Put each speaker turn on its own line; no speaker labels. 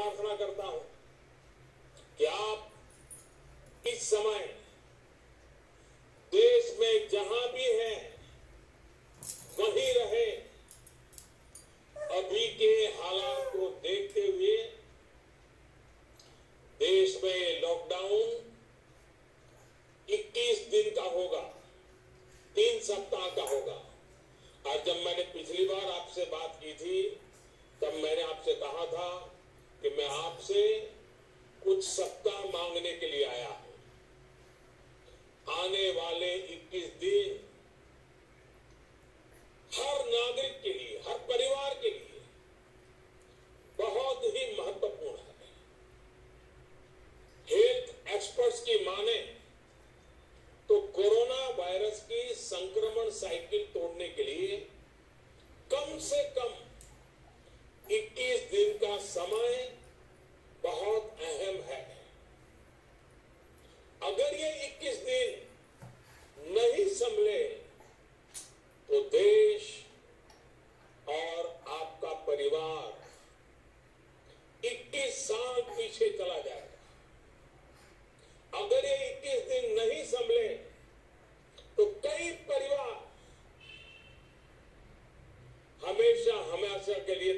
प्रार्थना करता हूँ कि आप इस समय देश में जहाँ भी है, वहीं रहे। अभी के हालात को देखते हुए देश में लॉकडाउन 21 दिन का होगा, तीन सप्ताह का होगा। आज जब मैंने पिछली बार आपसे बात की थी, तब मैंने आपसे कहा था कि मैं आपसे कुछ सत्ता मांगने के लिए आया हूँ। आने वाले 21 दिन हर नागरिक के लिए, हर परिवार के लिए बहुत ही महत्वपूर्ण है। हेल्थ एक्सपर्ट्स की माने तो कोरोना वायरस की संक्रमण साइकिल पीछे चला जाएगा। अगर ये 21 दिन नहीं संभले तो कई परिवार हमेशा हमेशा के लिए